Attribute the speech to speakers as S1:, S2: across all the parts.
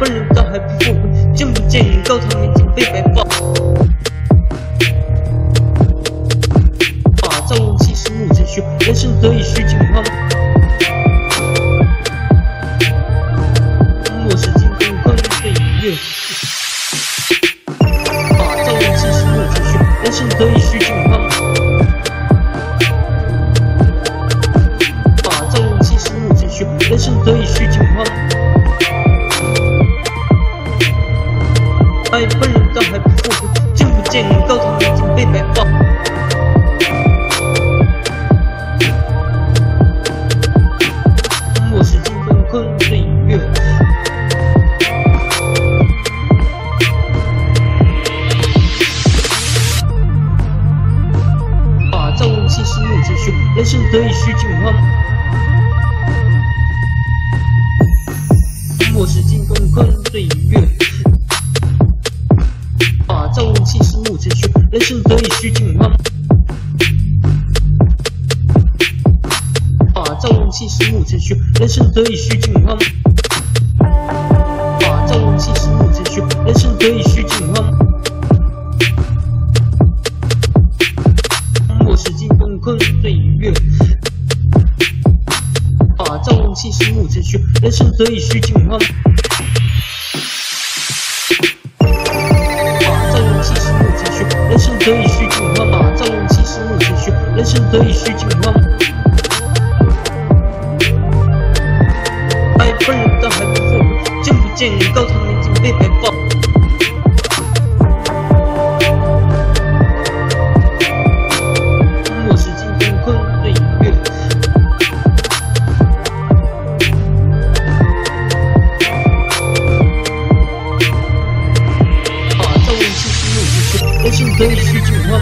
S1: 本人倒还不复回，见不见高堂明镜被白发。朝闻夕拾暮成雪，人生得意哎，本人倒还不后悔，见不见高堂面前被白发。莫使金樽空对月。把朝闻夕拾暮成雪，人生得意须尽欢。莫使金樽空对月。夕拾暮成雪，人生得意须尽欢。把朝闻夕拾暮成雪，人生得意须尽欢。莫使金樽空对月。把朝闻夕拾暮成雪，人生得意须尽欢。把朝闻夕拾暮成雪，人生得意须尽欢。把朝闻夕拾暮成雪，人生得意须尽欢。见高堂面前被白发。莫使金樽空对月。把朝闻夕拾暮成雪，人生得意须尽欢。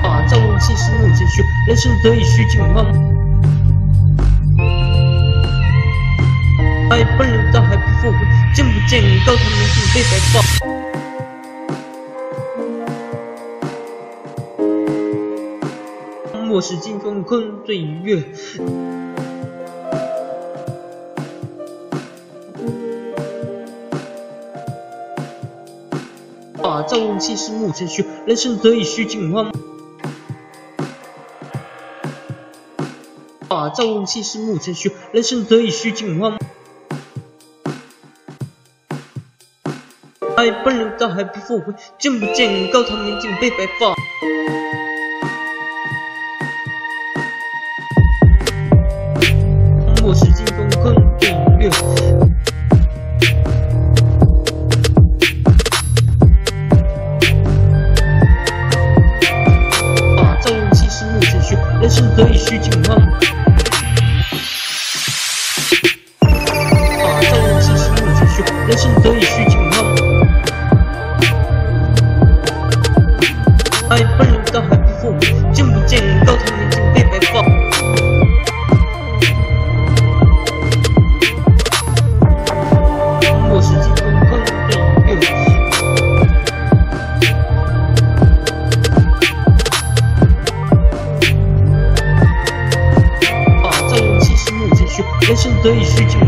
S1: 把朝闻夕拾暮成雪，人生得意须尽欢。高堂面前被白发。莫使金樽空对月。把朝闻夕拾暮成雪，人生得意须尽欢。把朝闻夕拾暮成雪，人生得意须尽欢。哎，本人倒还不复回，见不见高堂面前被白发。莫使金樽空对月。把朝闻夕拾暮成雪，人生得意须尽欢。把朝闻夕拾暮成雪，人生得意须欢。哎，本人倒还不后悔，见不见高堂面前被白发。莫使金樽空对月。把朝闻夕拾暮成雪，人生得意须尽